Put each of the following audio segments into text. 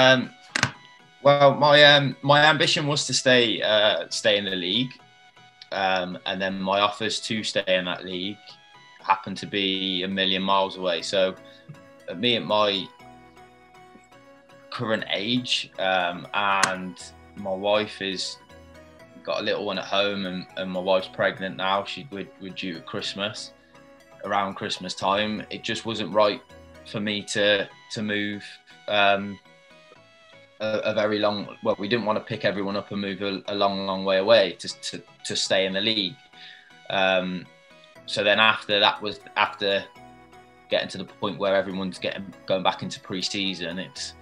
Um, well, my um, my ambition was to stay uh, stay in the league, um, and then my offers to stay in that league happened to be a million miles away. So, uh, me at my current age, um, and my wife is got a little one at home, and, and my wife's pregnant now. She we're, we're due at Christmas, around Christmas time. It just wasn't right for me to to move. Um, a, a, very long. Well, we didn't want to pick everyone up and move a, a long, long way away to, to, to stay in the league. Um, so then after that was after getting to the point where everyone's getting going back into pre-season, it's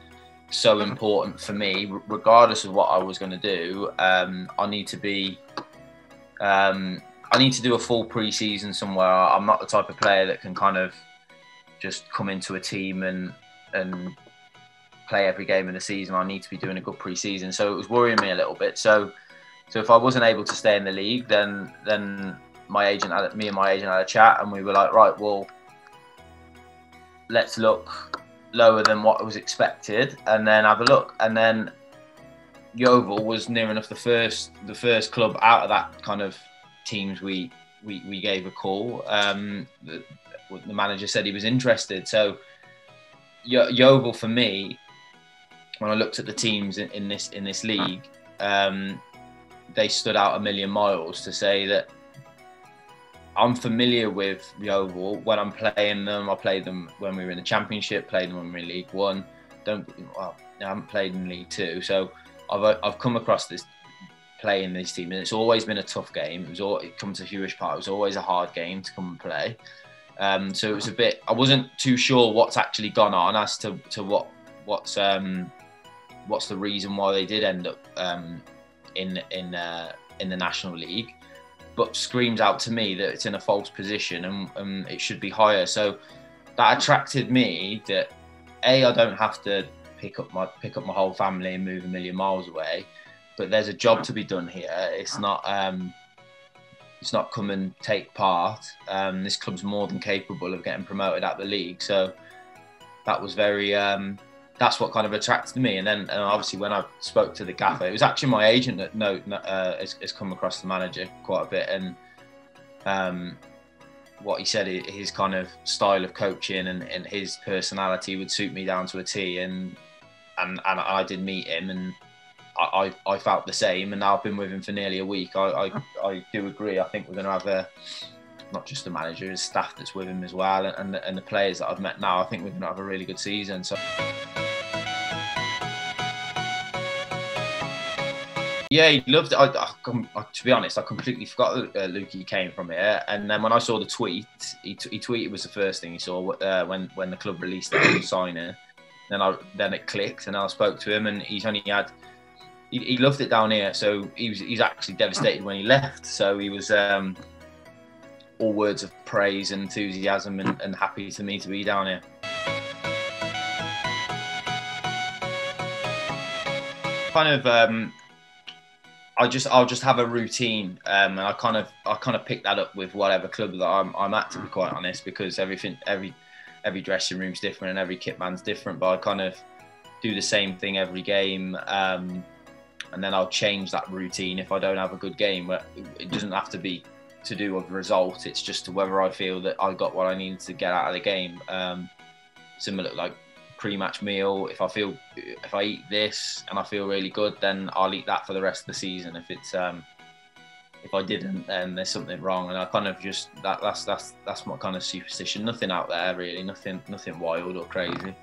so important for me, regardless of what I was going to do. Um, I need to be. Um, I need to do a full pre-season somewhere. I'm not the type of player that can kind of just come into a team and and play every game in the season. I need to be doing a good pre-season. So it was worrying me a little bit. So so if I wasn't able to stay in the league, then then my agent had me and my agent had a chat and we were like, right, well, let's look lower than what was expected and then have a look. And then Yeovil was near enough the first the first club out of that kind of teams we we, we gave a call. Um, the, the manager said he was interested. So Yeovil for me when I looked at the teams in, in this in this league, um, they stood out a million miles to say that I'm familiar with the Oval when I'm playing them. I played them when we were in the Championship, played them when we were in League One. Don't well, I haven't played in League Two, so I've I've come across this playing these teams, and it's always been a tough game. It was all it come to Huish Park. It was always a hard game to come and play. Um, so it was a bit. I wasn't too sure what's actually gone on as to to what what's um, what's the reason why they did end up um, in in uh, in the National League, but screams out to me that it's in a false position and, and it should be higher. So that attracted me that a I don't have to pick up my pick up my whole family and move a million miles away, but there's a job to be done here. It's not. Um, it's not come and take part. Um, this club's more than capable of getting promoted out the league, so that was very um, that's what kind of attracted me. And then, and obviously, when I spoke to the gaffer, it was actually my agent that no, uh, has, has, come across the manager quite a bit, and um, what he said, his kind of style of coaching and, and, his personality would suit me down to a T. And and and I did meet him, and I I, I felt the same. And now I've been with him for nearly a week. I I, I do agree. I think we're going to have a not just the manager, his staff that's with him as well, and, and the, and the players that I've met now. I think we're going to have a really good season. So. Yeah, he loved it. I, I, to be honest, I completely forgot that uh, Lukey came from here. And then when I saw the tweet, he, t- he tweeted was the first thing he saw uh, when when the club released the signing. Then I then it clicked, and I spoke to him, and he's only had he, he, loved it down here. So he was he's actually devastated when he left. So he was um, all words of praise and enthusiasm, and, and happy to me to be down here. Kind of. Um, I just I'll just have a routine, um, and I kind of I kind of pick that up with whatever club that I'm, I'm at, to be quite honest, because everything every every dressing room's different and every kit man's different. But I kind of do the same thing every game, um, and then I'll change that routine if I don't have a good game. It doesn't have to be to do with the result; it's just to whether I feel that I got what I needed to get out of the game. Um, similar like pre-match meal. If I feel if I eat this and I feel really good, then I'll eat that for the rest of the season. If it's um, if I didn't, then there's something wrong. And I kind of just that that's that's that's my kind of superstition. Nothing out there really. Nothing nothing wild or crazy.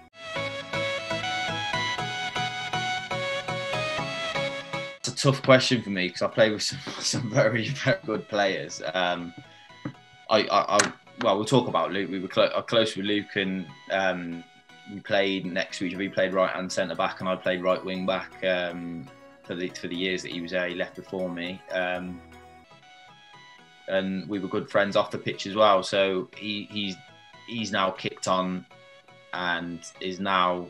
It's a tough question for me because I play with some, some very very good players. Um, I, I, I well, we'll talk about Luke. We were cl- close with Luke and um, we played next week. We played right hand centre back, and I played right wing back um, for the for the years that he was there. He left before me, um, and we were good friends off the pitch as well. So he he's he's now kicked on, and is now.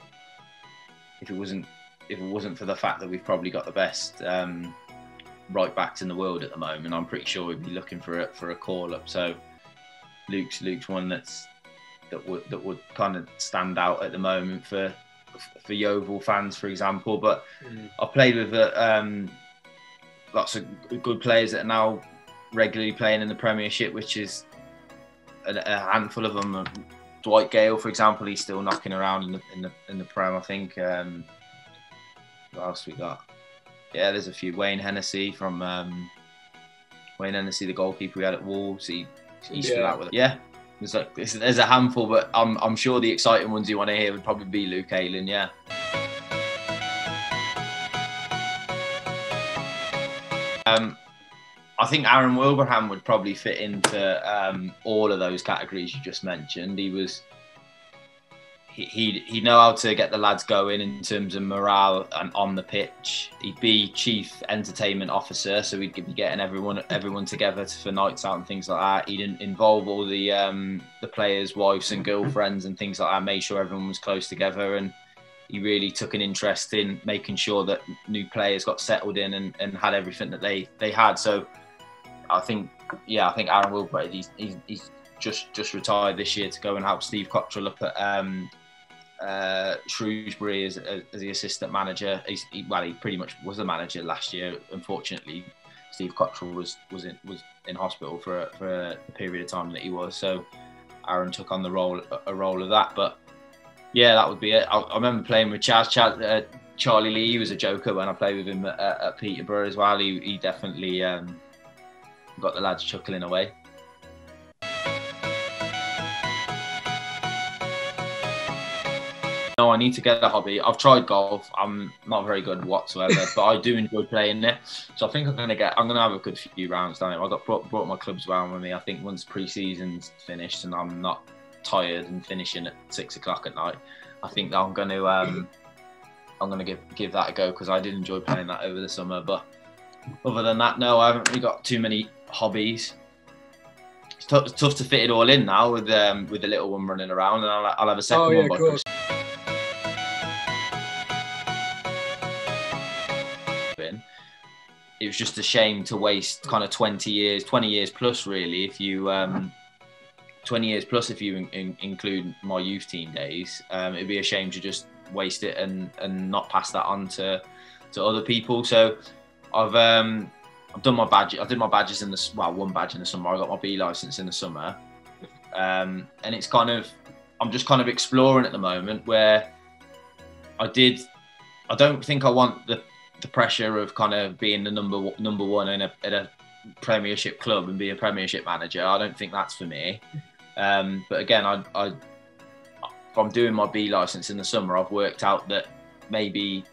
If it wasn't if it wasn't for the fact that we've probably got the best um, right backs in the world at the moment, I'm pretty sure we'd be looking for a for a call up. So Luke's Luke's one that's that would that would kind of stand out at the moment for for Yeovil fans, for example. But mm. I played with uh, um, lots of good players that are now regularly playing in the Premiership, which is a, a handful of them. Dwight Gayle, for example, he's still knocking around in the in the, in the Prem. I think. Um, what else we got? Yeah, there's a few. Wayne Hennessey from um, Wayne Hennessey, the goalkeeper we had at Wolves. He, he's yeah. still out with it. Yeah, there's a, there's a handful, but I'm, I'm sure the exciting ones you want to hear would probably be Luke Ayling, yeah. Um, I think Aaron Wilbraham would probably fit into um, all of those categories you just mentioned. He was he he know how to get the lads going in terms of morale and on the pitch. He'd be chief entertainment officer, so he'd be getting everyone everyone together for nights out and things like that. He'd involve all the um, the players' wives and girlfriends and things like that. Made sure everyone was close together, and he really took an interest in making sure that new players got settled in and, and had everything that they they had. So I think yeah, I think Aaron Wilbraham he's, he's, he's just just retired this year to go and help Steve Cotterill up at um, uh, Shrewsbury as, as, the assistant manager. He's, he, well, he pretty much was the manager last year. Unfortunately, Steve Cotterill was was in was in hospital for a, for a period of time that he was. So Aaron took on the role a role of that. But yeah, that would be it. I, I remember playing with Chaz. Chaz uh, Charlie Lee he was a joker when I played with him at, at Peterborough as well. He, he definitely um, got the lads chuckling away. No, I need to get a hobby. I've tried golf. I'm not very good whatsoever, but I do enjoy playing it. So I think I'm gonna get. I'm gonna have a good few rounds down it. I got brought, brought my clubs around with me. I think once pre-season's finished and I'm not tired and finishing at six o'clock at night, I think I'm gonna um, I'm gonna give give that a go because I did enjoy playing that over the summer. But other than that, no, I haven't really got too many hobbies. It's, t- it's tough to fit it all in now with um, with the little one running around, and I'll, I'll have a second oh, yeah, one. It was just a shame to waste kind of 20 years 20 years plus really if you um 20 years plus if you in, in, include my youth team days. Um, it'd be a shame to just waste it and and not pass that on to to other people. So i've um i've done my badge i did my badges in the well one badge in the summer. I got my b license in the summer. Um and it's kind of i'm just kind of exploring at the moment where i did i don't think i want the the pressure of kind of being the number number one in a, at a Premiership club and be a Premiership manager. I don't think that's for me. Um, but again, I, I from doing my B license in the summer, I've worked out that maybe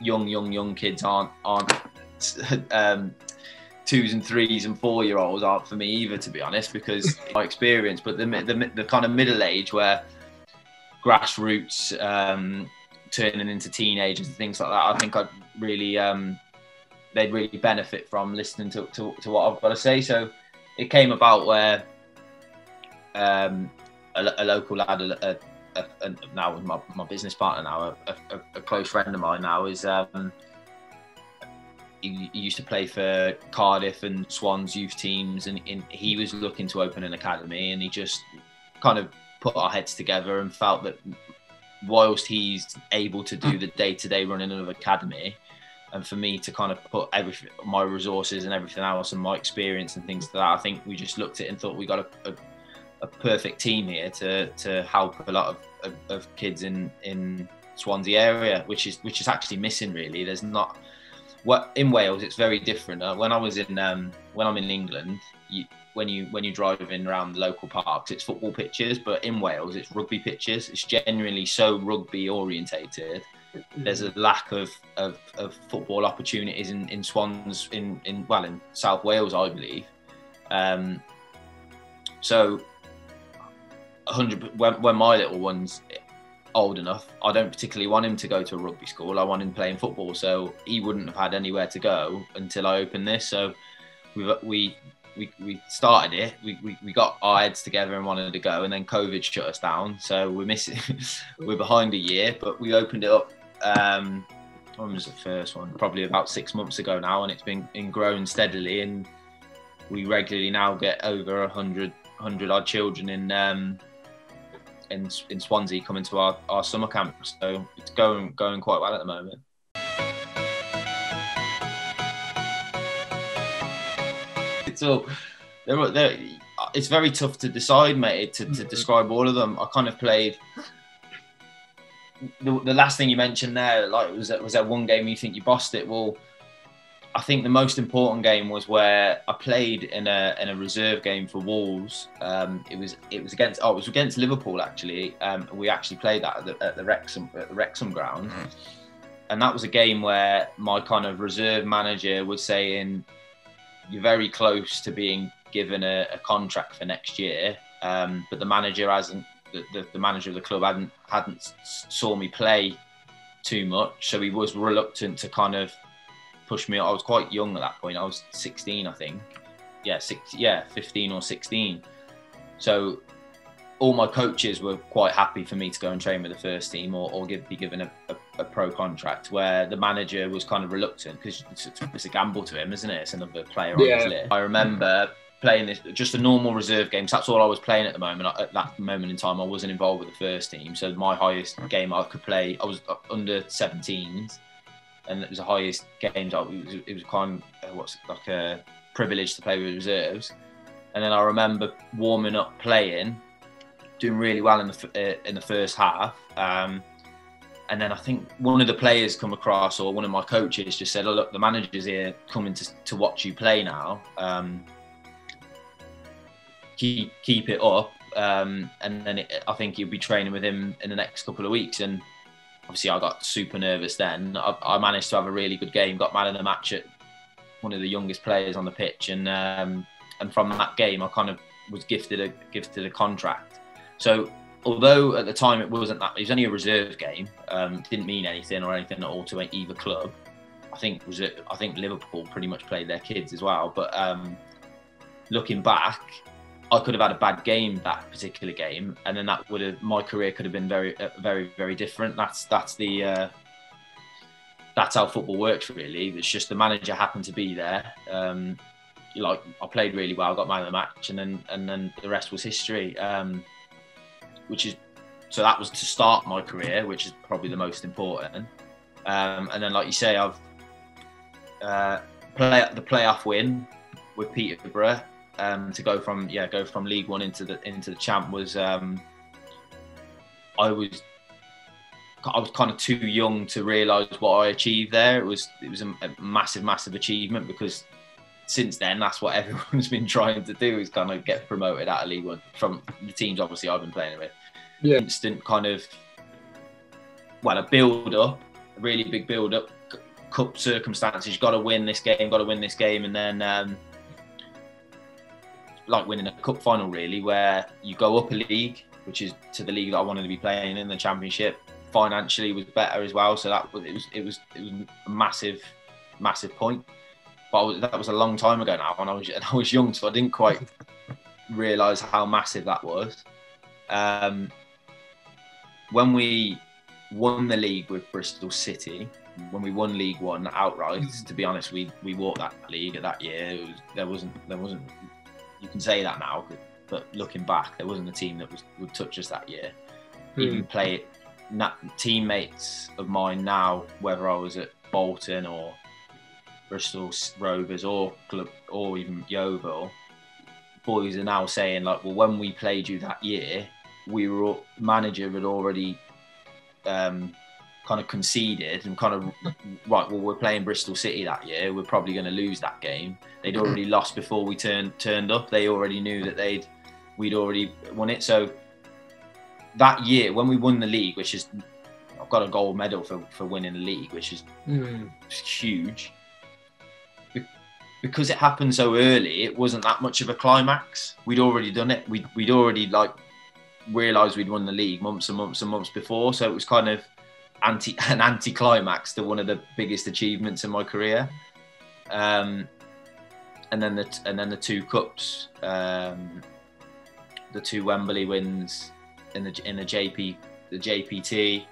young, young, young kids aren't aren't um, twos and threes and four year olds aren't for me either, to be honest, because my experience. But the, the, the kind of middle age where grassroots um, turning into teenagers and things like that, I think I'd really um, they'd really benefit from listening to, to, to, what I've got to say. So it came about where um, a, a, local lad, a, a, a, now my, my business partner now, a, close friend of mine now is um, he, he, used to play for Cardiff and Swans youth teams, and, and he was looking to open an academy, and he just kind of put our heads together and felt that whilst he's able to do the day-to-day running of academy and for me to kind of put everything my resources and everything else and my experience and things like that i think we just looked at it and thought we got a, a, a perfect team here to to help a lot of, of, of, kids in in swansea area which is which is actually missing really. There's not what in wales it's very different. Uh, when i was in um, when i'm in england you, when you when you drive in around the local parks, it's football pitches, but in Wales it's rugby pitches. It's genuinely so rugby orientated. There's a lack of, of, of football opportunities in, in Swans in, in well in South Wales, I believe. Um, so, hundred when, when my little one's old enough, I don't particularly want him to go to a rugby school. I want him playing football, so he wouldn't have had anywhere to go until I opened this. So we we we, we started it. We, we, we got our heads together and wanted to go, and then COVID shut us down. So we're missing, we're behind a year, but we opened it up. Um, when was the first one? Probably about six months ago now, and it's been, been grown steadily. And we regularly now get over a hundred hundred odd children in um, in in Swansea coming to our, our summer camp. So it's going going quite well at the moment. It's all they're, they're, it's very tough to decide, mate, to, to mm-hmm. describe all of them. I kind of played the, the last thing you mentioned there, like was that was that one game you think you bossed it? Well, I think the most important game was where I played in a in a reserve game for Wolves. Um, it was it was against oh it was against Liverpool actually. Um, we actually played that at the, at the Wrexham at the Wrexham ground, mm. and that was a game where my kind of reserve manager was saying, "You're very close to being given a, a contract for next year, um, but the manager hasn't. The, the, the manager of the club hadn't hadn't saw me play too much, so he was reluctant to kind of push me. I was quite young at that point. I was 16, I think. Yeah, six. Yeah, 15 or 16. So all my coaches were quite happy for me to go and train with the first team or, or give, be given a, a, a, pro contract. Where the manager was kind of reluctant because it's, it's, a gamble to him, isn't it? It's another player on his list. I remember playing this just a normal reserve game. So that's all I was playing at the moment. At that moment in time, I wasn't involved with the first team. So my highest game I could play, I was under 17s and it was the highest games. It was, it was kind of what's like a privilege to play with reserves. And then I remember warming up, playing, doing really well in the uh, in the first half. Um, and then I think one of the players come across, or one of my coaches just said, "Oh look, the manager's here, coming to to watch you play now. Um, keep keep it up." Um, and then it, I think you'll be training with him in the next couple of weeks. And obviously I got super nervous then. I, I, managed to have a really good game, got man of the match at one of the youngest players on the pitch, and um, and from that game I kind of was gifted a gifted a contract. So although at the time it wasn't that, it was only a reserve game, um, didn't mean anything or anything at all to either club. I think was it, I think Liverpool pretty much played their kids as well, but um, looking back, I could have had a bad game that particular game, and then that would have my career could have been very, uh, very, very different. That's that's the uh, that's how football works. Really, it's just the manager happened to be there. Um, like I played really well, got man of the match, and then and then the rest was history. Um, which is so that was to start my career, which is probably the most important. Um, and then, like you say, I've uh, play the playoff win with Peterborough um, to go from yeah go from League One into the into the champ was um, I was I was kind of too young to realise what I achieved there. It was it was a, a, massive massive achievement because since then that's what everyone's been trying to do is kind of get promoted out of League One from the teams obviously I've been playing with. Yeah. Instant kind of well a build up, a really big build up, cup circumstances. You've got to win this game, got to win this game, and then. Um, like winning a cup final, really, where you go up a league, which is to the league that I wanted to be playing in the championship. Financially was better as well, so that was it was it was it was a massive, massive point. But was, that was a long time ago now, and I was and I was young, so I didn't quite realise how massive that was. Um, when we won the league with Bristol City, when we won League One outright, to be honest, we we walked that league that year. Was, there wasn't there wasn't you can say that now, but looking back, there wasn't a team that was, would touch us that year. Mm. Even play teammates of mine now, whether I was at Bolton or Bristol Rovers or club or even Yeovil, boys are now saying like, well, when we played you that year, we were manager had already um, kind of conceded and kind of right. Well, we're playing Bristol City that year. We're probably going to lose that game. They'd already lost before we turned turned up. They already knew that they'd we'd already won it. So that year when we won the league, which is I've got a gold medal for, for winning the league, which is mm. huge. Because it happened so early, it wasn't that much of a climax. We'd already done it. We'd, we'd already like realised we'd won the league months and months and months before. So it was kind of anti an anti-climax to one of the biggest achievements in my career. Um, and then the and then the two cups, um, the two Wembley wins in the in the JP the JPT.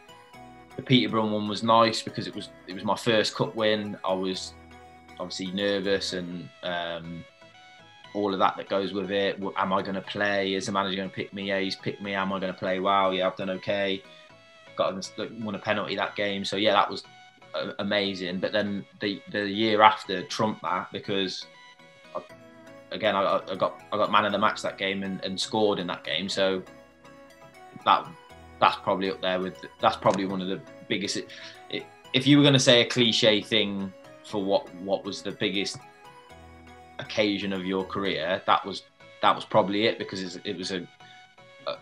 The Peterborough one was nice because it was it was my first cup win. I was obviously nervous and um, all of that that goes with it. Am I going to play? Is the manager going to pick me? Yeah, he's picked me. Am I going to play? Wow, yeah, I've done okay. Got won a penalty that game, so yeah, that was amazing. But then the the year after trumped that because I, again I, I, got I got man of the match that game and, and scored in that game. So that that's probably up there with that's probably one of the biggest. It, if you were going to say a cliche thing for what what was the biggest occasion of your career, that was that was probably it because it was a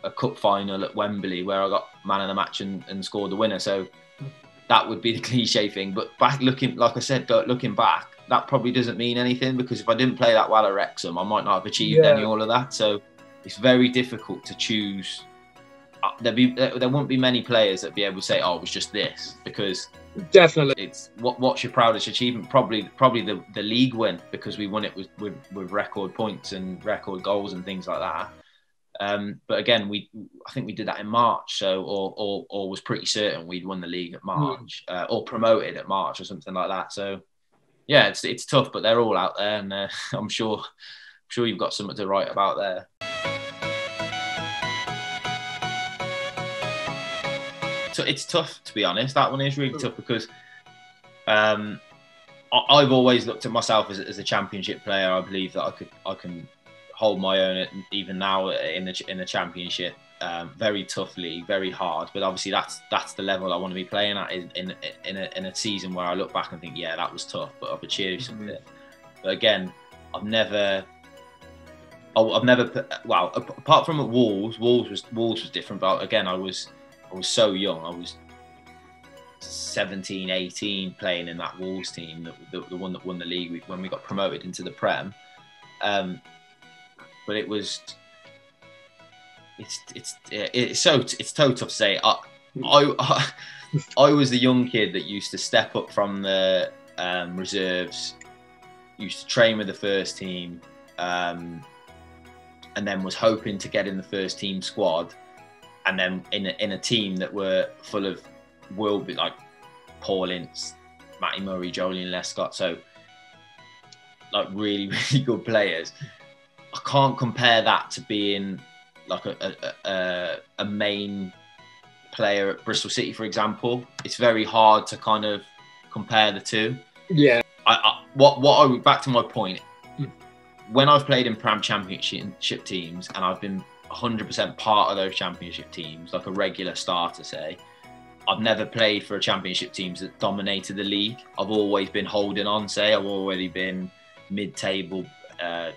a cup final at Wembley where I got man of the match and, and scored the winner. So that would be the cliche thing. But back looking, like I said, looking back, that probably doesn't mean anything because if I didn't play that well at Wrexham, I might not have achieved yeah. any all of that. So it's very difficult to choose. Uh, there be there won't be many players that'd be able to say, "Oh, it was just this," because definitely it's what what's your proudest achievement? Probably probably the, the league win because we won it with, with with record points and record goals and things like that. Um, but again, we I think we did that in March, so or or, or was pretty certain we'd won the league at March mm. uh, or promoted at March or something like that. So yeah, it's it's tough, but they're all out there, and uh, I'm sure I'm sure you've got something to write about there. So it's tough to be honest. That one is really tough because um, I, have always looked at myself as, as a championship player. I believe that I could I can hold my own even now in the in the championship. Um, very tough league, very hard. But obviously, that's that's the level I want to be playing at in in, in, a, in a season where I look back and think, yeah, that was tough, but I've achieved mm-hmm. something. But again, I've never. I've never well apart from at Wolves. Wolves was Wolves was different, but again, I was I was so young. I was 17, 18 playing in that Wolves team, the, the, the one that won the league when we got promoted into the Prem. Um, but it was it's it's it's so it's so tough to say. I I, I was the young kid that used to step up from the um, reserves, used to train with the first team, um, and then was hoping to get in the first team squad, and then in a, in a team that were full of world like Paul Ince, Matty Murray, Joleon Lescott, so like really really good players. I can't compare that to being like a, a, a, a main player at Bristol City, for example. It's very hard to kind of compare the two. Yeah. I, I, what what I back to my point. When I've played in Prem Championship teams and I've been 100% part of those Championship teams, like a regular starter, say, I've never played for a Championship teams that dominated the league. I've always been holding on. Say, I've already been mid-table, uh,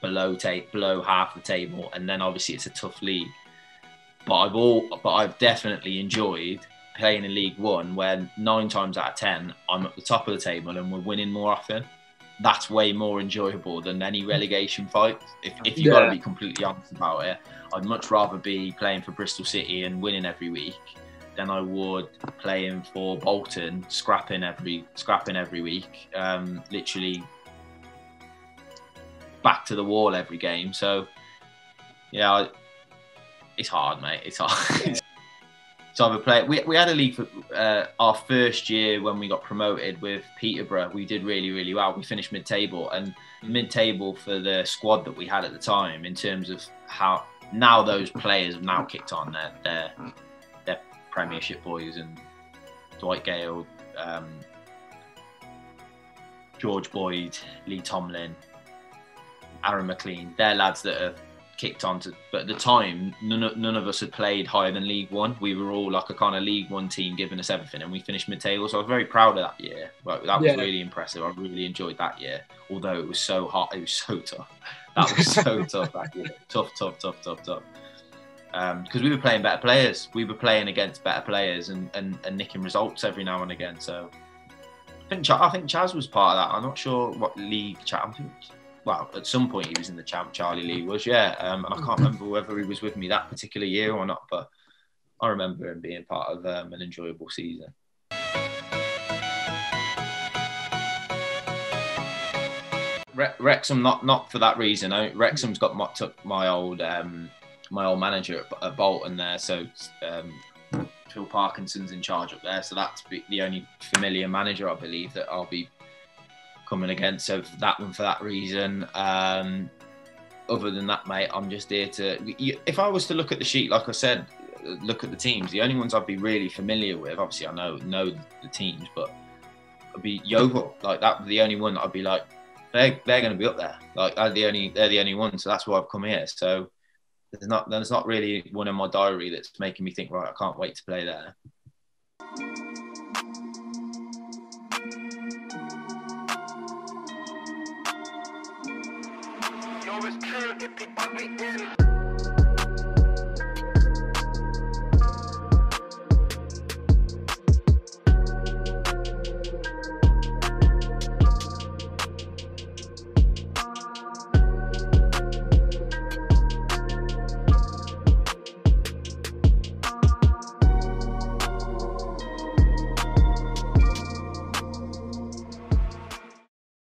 below tape, below half the table, and then obviously it's a tough league. But I've all, but I've definitely enjoyed playing in League One, where nine times out of ten I'm at the top of the table and we're winning more often. That's way more enjoyable than any relegation fight. If, if you've yeah. got to be completely honest about it, I'd much rather be playing for Bristol City and winning every week than I would playing for Bolton, scrapping every scrapping every week. Um, literally back to the wall every game. So, yeah, it's hard, mate. It's hard. so I've played. We, we had a league for uh, our first year when we got promoted with Peterborough. We did really really well. We finished mid table and mid table for the squad that we had at the time in terms of how now those players have now kicked on. They're they're, they're Premiership boys and Dwight Gayle, Um, George Boyd, Lee Tomlin, Aaron McLean. They're lads that have kicked on to, but at the time, none of, none of us had played higher than League One. We were all like a kind of League One team giving us everything, and we finished mid table. So I was very proud of that year. But that was yeah. really impressive. I really enjoyed that year, although it was so hot. It was so tough. That was so tough that year. Tough, tough, tough, tough, tough. Because um, we were playing better players. We were playing against better players and, and, and nicking results every now and again. So I think I think Chaz was part of that. I'm not sure what league. Think well, at some point he was in the champ. Charlie Lee was, yeah. Um, and I can't remember whether he was with me that particular year or not, but I remember him being part of um, an enjoyable season. Wrexham, not not for that reason. Wrexham's got my, took my old um, my old manager at, at Bolton there, so um, Phil Parkinson's in charge up there. So that's the only familiar manager I believe that I'll be coming against of that one for that reason. Um, other than that, mate, I'm just here to. If I was to look at the sheet, like I said, look at the teams. The only ones I'd be really familiar with, obviously, I know know the teams, but I'd be Yeovil. Like that, the only one that I'd be like, they're they're going to be up there. Like they're the only they're the only one. So that's why I've come here. So there's not there's not really one in my diary that's making me think right. I can't wait to play there. was care if they put me in.